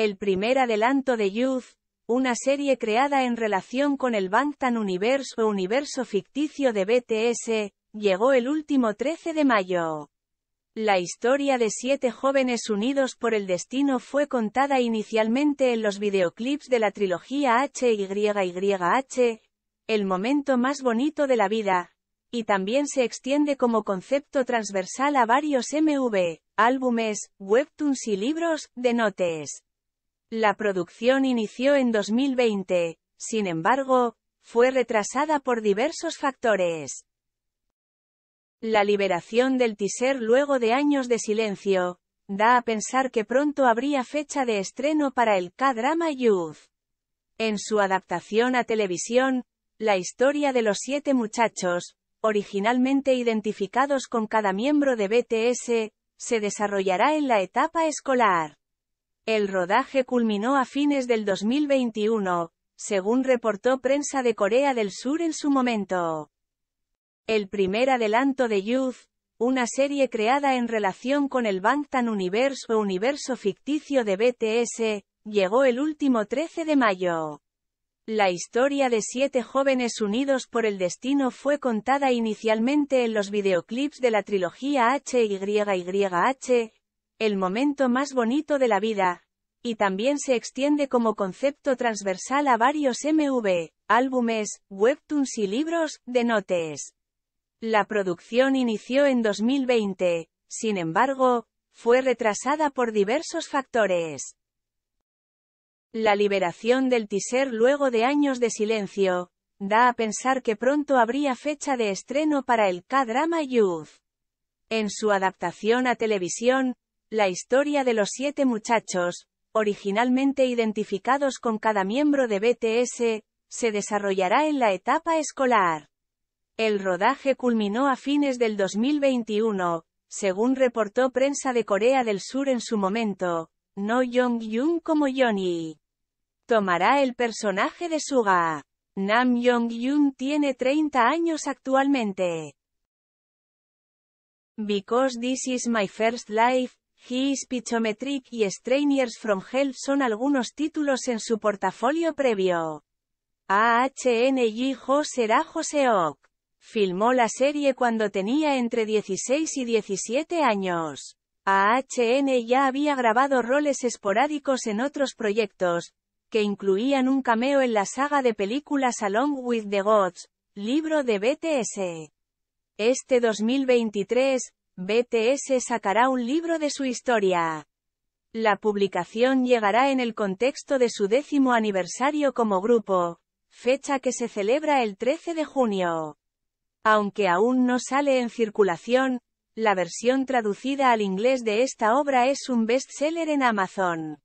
El primer adelanto de Youth, una serie creada en relación con el Bangtan Universe o universo ficticio de BTS, llegó el último 13 de mayo. La historia de siete jóvenes unidos por el destino fue contada inicialmente en los videoclips de la trilogía HYYH, el momento más bonito de la vida, y también se extiende como concepto transversal a varios MV, álbumes, webtoons y libros, de notes. La producción inició en 2020, sin embargo, fue retrasada por diversos factores. La liberación del teaser luego de años de silencio, da a pensar que pronto habría fecha de estreno para el K-drama Youth. En su adaptación a televisión, la historia de los siete muchachos, originalmente identificados con cada miembro de BTS, se desarrollará en la etapa escolar. El rodaje culminó a fines del 2021, según reportó prensa de Corea del Sur en su momento. El primer adelanto de Youth, una serie creada en relación con el Bangtan Universe o universo ficticio de BTS, llegó el último 13 de mayo. La historia de siete jóvenes unidos por el destino fue contada inicialmente en los videoclips de la trilogía HYYH, el momento más bonito de la vida, y también se extiende como concepto transversal a varios MV, álbumes, webtoons y libros, de notes. La producción inició en 2020, sin embargo, fue retrasada por diversos factores. La liberación del teaser luego de años de silencio, da a pensar que pronto habría fecha de estreno para el K-drama Youth. En su adaptación a televisión, la historia de los siete muchachos, originalmente identificados con cada miembro de BTS, se desarrollará en la etapa escolar. El rodaje culminó a fines del 2021, según reportó prensa de Corea del Sur en su momento, No Jong-yoon como Johnny. Tomará el personaje de Suga. Nam Jong-yoon tiene 30 años actualmente. Because This Is My First Life, He is Pichometric y Strangers from Hell son algunos títulos en su portafolio previo. AHNY Ho será Joseok. Filmó la serie cuando tenía entre 16 y 17 años. AHN ya había grabado roles esporádicos en otros proyectos, que incluían un cameo en la saga de películas Along with the Gods, libro de BTS. Este 2023, BTS sacará un libro de su historia. La publicación llegará en el contexto de su décimo aniversario como grupo, fecha que se celebra el 13 de junio. Aunque aún no sale en circulación, la versión traducida al inglés de esta obra es un bestseller en Amazon.